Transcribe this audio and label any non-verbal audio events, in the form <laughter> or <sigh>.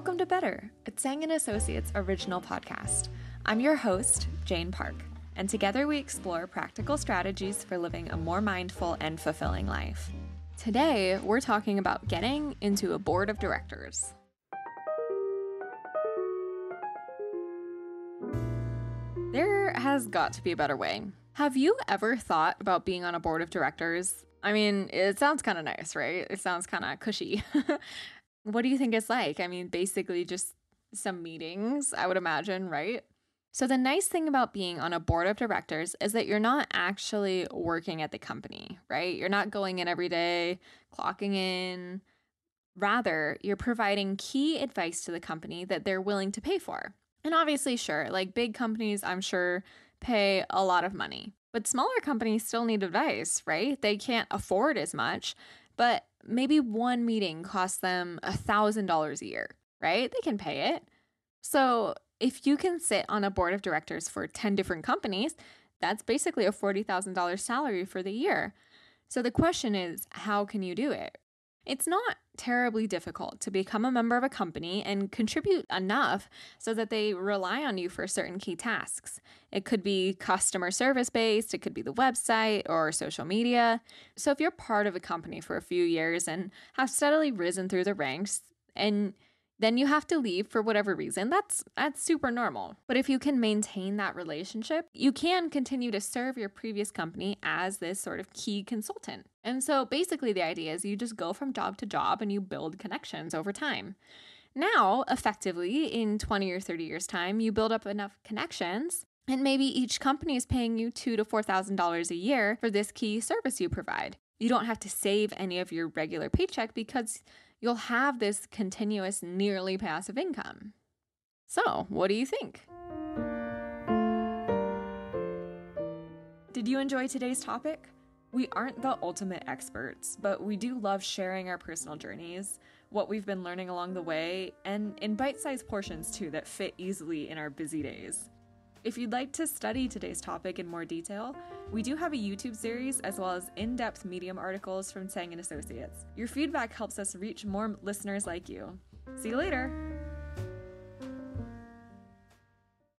Welcome to Better, a Tsang and Associates original podcast. I'm your host, Jane Park, and together we explore practical strategies for living a more mindful and fulfilling life. Today, we're talking about getting into a board of directors. There has got to be a better way. Have you ever thought about being on a board of directors? I mean, it sounds kind of nice, right? It sounds kind of cushy. <laughs> what do you think it's like? I mean, basically just some meetings, I would imagine, right? So, the nice thing about being on a board of directors is that you're not actually working at the company, right? You're not going in every day, clocking in. Rather, you're providing key advice to the company that they're willing to pay for. And obviously, sure, like big companies, I'm sure, pay a lot of money. But smaller companies still need advice, right? They can't afford as much, but maybe one meeting costs them a $1,000 a year, right? They can pay it. So if you can sit on a board of directors for 10 different companies, that's basically a $40,000 salary for the year. So the question is, how can you do it? It's not terribly difficult to become a member of a company and contribute enough so that they rely on you for certain key tasks. It could be customer service based, it could be the website or social media. So, if you're part of a company for a few years and have steadily risen through the ranks and then you have to leave for whatever reason. That's that's super normal. But if you can maintain that relationship, you can continue to serve your previous company as this sort of key consultant. And so basically the idea is you just go from job to job and you build connections over time. Now, effectively, in 20 or 30 years' time, you build up enough connections and maybe each company is paying you two to four thousand dollars a year for this key service you provide. You don't have to save any of your regular paycheck because you'll have this continuous, nearly passive income. So, what do you think? Did you enjoy today's topic? We aren't the ultimate experts, but we do love sharing our personal journeys, what we've been learning along the way, and in bite sized portions too that fit easily in our busy days. If you'd like to study today's topic in more detail, we do have a YouTube series as well as in-depth Medium articles from Tsang and Associates. Your feedback helps us reach more listeners like you. See you later.